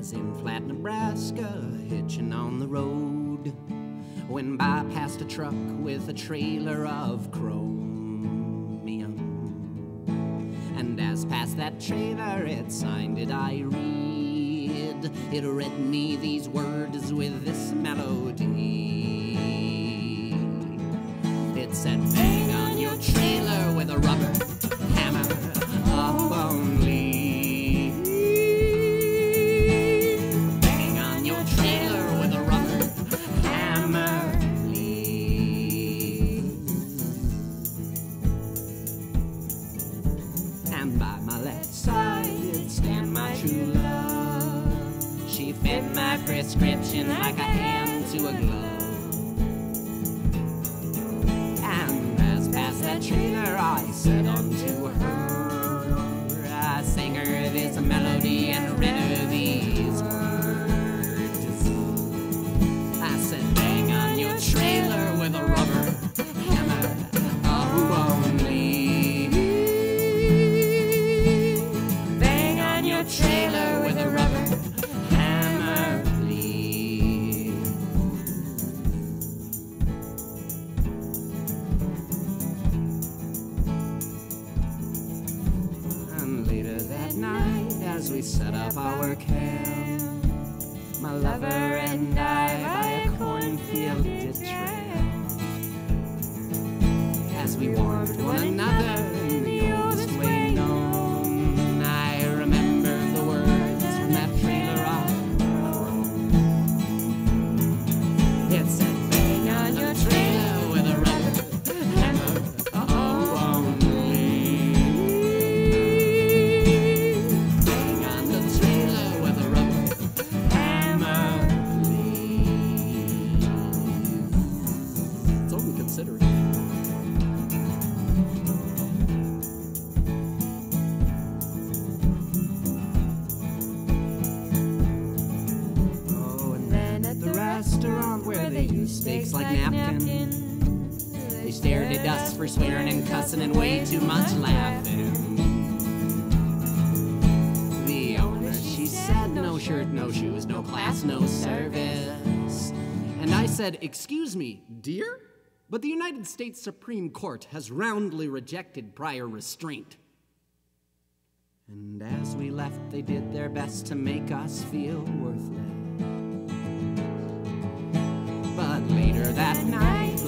was in flat Nebraska, hitching on the road. When by passed a truck with a trailer of chromium. And as past that trailer, it signed it, I read. It read me these words with this melody. It said, Bang on your trailer with a rubber By my left side did stand my true love. She fit my prescription like a hand to a glove. And as past that trailer, I said unto that night, as we set up our camp, my lover and I considering. Oh, and then at the restaurant where they use steaks like napkins, they stared at us for swearing and cussing and way too much laughing. The owner, she said, no shirt, no shoes, no class, no service. And I said, excuse me, dear? But the United States Supreme Court has roundly rejected prior restraint. And as we left, they did their best to make us feel worthless. But later that night,